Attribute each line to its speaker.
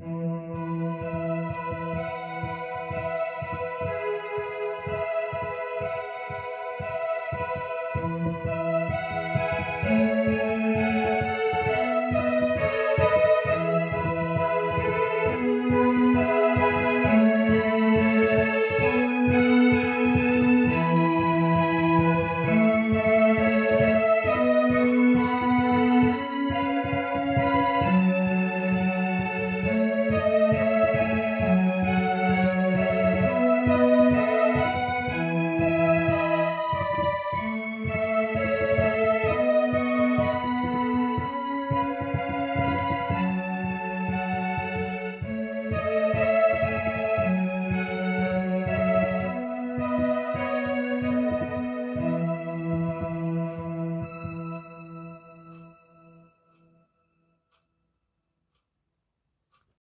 Speaker 1: Mm-hmm.